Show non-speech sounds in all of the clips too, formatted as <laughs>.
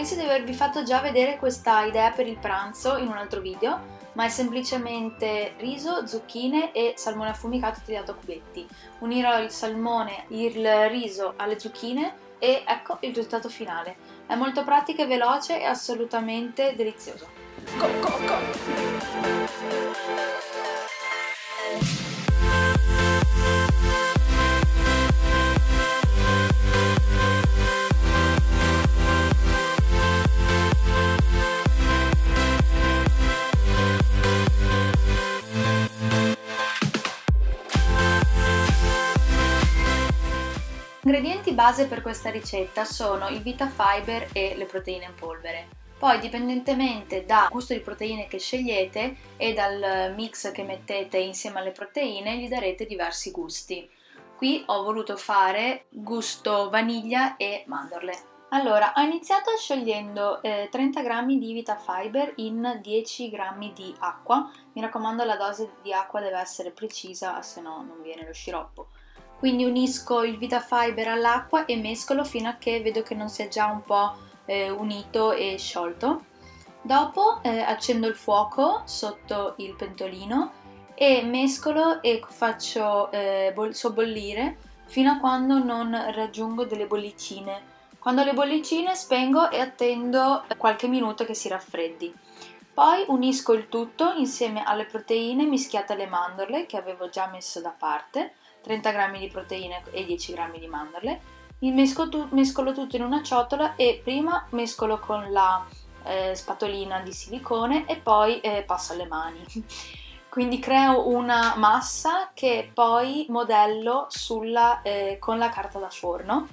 Penso di avervi fatto già vedere questa idea per il pranzo in un altro video, ma è semplicemente riso, zucchine e salmone affumicato tagliato a cubetti. Unirò il salmone, il riso alle zucchine e ecco il risultato finale. È molto pratica e veloce e assolutamente delizioso. Go, go, go! Base per questa ricetta sono il Vita Fiber e le proteine in polvere. Poi dipendentemente dal gusto di proteine che scegliete e dal mix che mettete insieme alle proteine gli darete diversi gusti. Qui ho voluto fare gusto vaniglia e mandorle. Allora, ho iniziato sciogliendo eh, 30 g di Vita Fiber in 10 g di acqua. Mi raccomando la dose di acqua deve essere precisa, se no non viene lo sciroppo. Quindi unisco il Vita Fiber all'acqua e mescolo fino a che vedo che non sia già un po' eh, unito e sciolto. Dopo eh, accendo il fuoco sotto il pentolino e mescolo e faccio eh, sobbollire fino a quando non raggiungo delle bollicine. Quando le bollicine spengo e attendo qualche minuto che si raffreddi. Poi unisco il tutto insieme alle proteine mischiate alle mandorle che avevo già messo da parte 30 g di proteine e 10 g di mandorle. Tu- mescolo tutto in una ciotola e prima mescolo con la eh, spatolina di silicone e poi eh, passo alle mani. <laughs> Quindi creo una massa che poi modello sulla, eh, con la carta da forno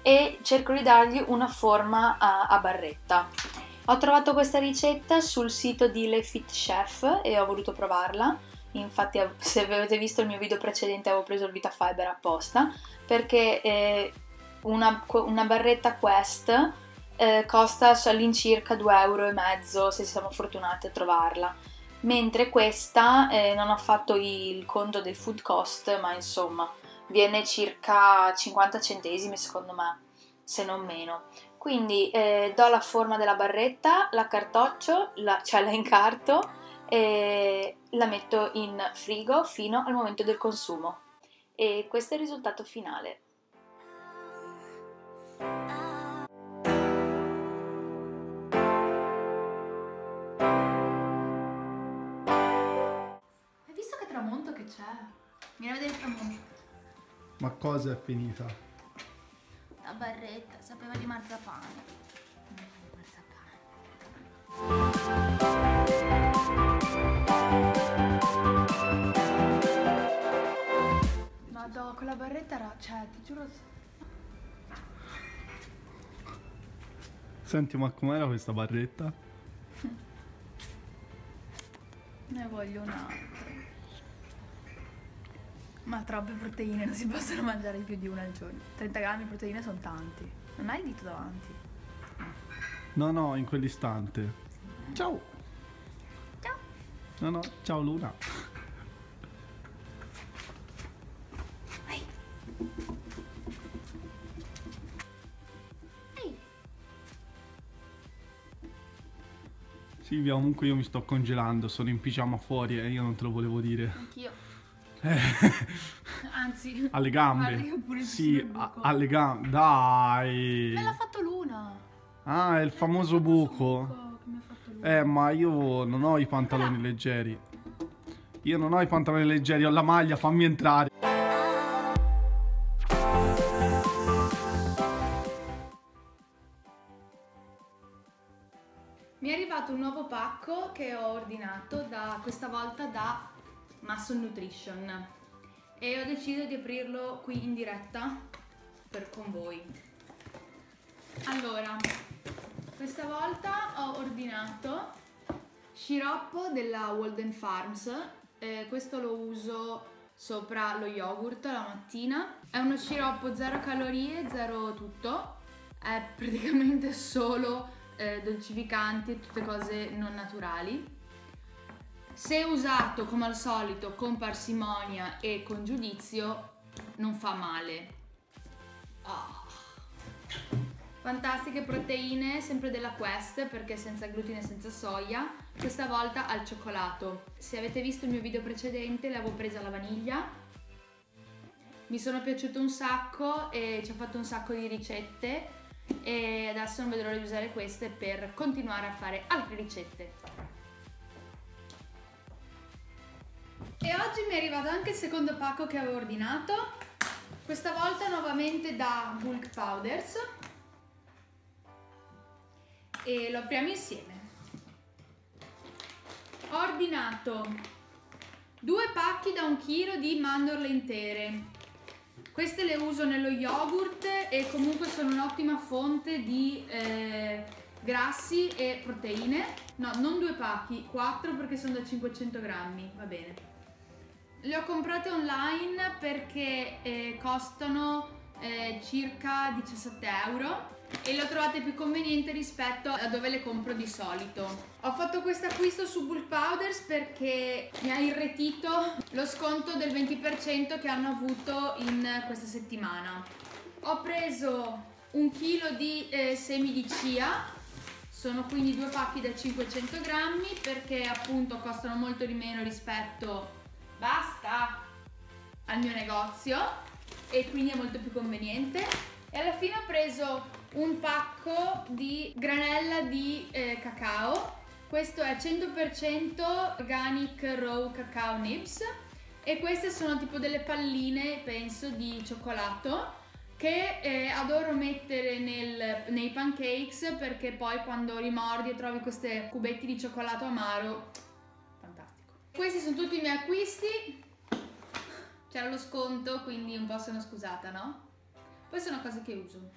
e cerco di dargli una forma a, a barretta. Ho trovato questa ricetta sul sito di Le Fit Chef e ho voluto provarla infatti se avete visto il mio video precedente avevo preso il Vita Fiber apposta perché eh, una, una, barretta Quest eh, costa all'incirca 2,5 euro se siamo fortunati a trovarla. Mentre questa eh, non ho fatto il conto del food cost ma insomma viene circa 50 centesimi secondo me se non meno. Quindi eh, do la forma della barretta la cartoccio la, cioè la incarto e la metto in frigo fino al momento del consumo e questo è il risultato finale. Hai visto che tramonto che c'è? Vieni a vedere il tramonto. Ma cosa è finita? La barretta, sapeva di marzapane. Senti, ma com'era questa barretta? ne voglio un'altra. Ma troppe proteine, non si possono mangiare più di una al giorno. 30 grammi di proteine sono tanti. Non hai il dito davanti? No, no, in quell'istante. Ciao! Ciao! No, no, ciao Luna. Silvia, comunque io mi sto congelando, sono in pigiama fuori e io non te lo volevo dire. Anch'io. Eh. Anzi, alle gambe. Sì, a- alle gambe. Dai. Me l'ha fatto Luna. Ah, è il famoso buco. buco eh, ma io non ho i pantaloni leggeri. Io non ho i pantaloni leggeri, ho la maglia, fammi entrare. Arrivato un nuovo pacco che ho ordinato da, questa volta da Muscle Nutrition e ho deciso di aprirlo qui in diretta per con voi. Allora, questa volta ho ordinato sciroppo della Walden Farms, eh, questo lo uso sopra lo yogurt la mattina. È uno sciroppo zero calorie, zero tutto, è praticamente solo eh, dolcificanti tutte cose non naturali. Se usato come al solito con parsimonia e con giudizio non fa male. Oh. fantastiche proteine, sempre della Quest perché senza glutine e senza soia, questa volta al cioccolato. Se avete visto il mio video precedente l'avevo presa alla vaniglia, mi sono piaciuto un sacco e ci ho fatto un sacco di ricette e adesso non vedo di usare queste per continuare a fare altre ricette. E oggi mi è arrivato anche il secondo pacco che avevo ordinato, questa volta nuovamente da Bulk Powders e lo apriamo insieme. Ho ordinato due pacchi da un chilo di mandorle intere queste le uso nello yogurt e comunque sono un'ottima fonte di eh, grassi e proteine. No, non due pacchi, quattro perché sono da 500 grammi, va bene. Le ho comprate online perché eh, costano eh, circa 17 euro e le ho trovate più convenienti rispetto a dove le compro di solito. Ho fatto questo acquisto su Bulk Powders perché mi ha irretito lo sconto del 20% che hanno avuto in questa settimana. Ho preso un chilo di eh, semi di chia, sono quindi due pacchi da 500 grammi perché appunto costano molto di meno rispetto basta al mio negozio e quindi è molto più conveniente e alla fine ho preso un pacco di granella di eh, cacao. Questo è 100% organic raw cacao nibs e queste sono tipo delle palline, penso, di cioccolato che eh, adoro mettere nel, nei pancakes perché poi quando rimordi e trovi questi cubetti di cioccolato amaro, fantastico. Questi sono tutti i miei acquisti, cioè, c'era lo sconto, quindi un po' sono scusata, no? Poi sono cose che uso.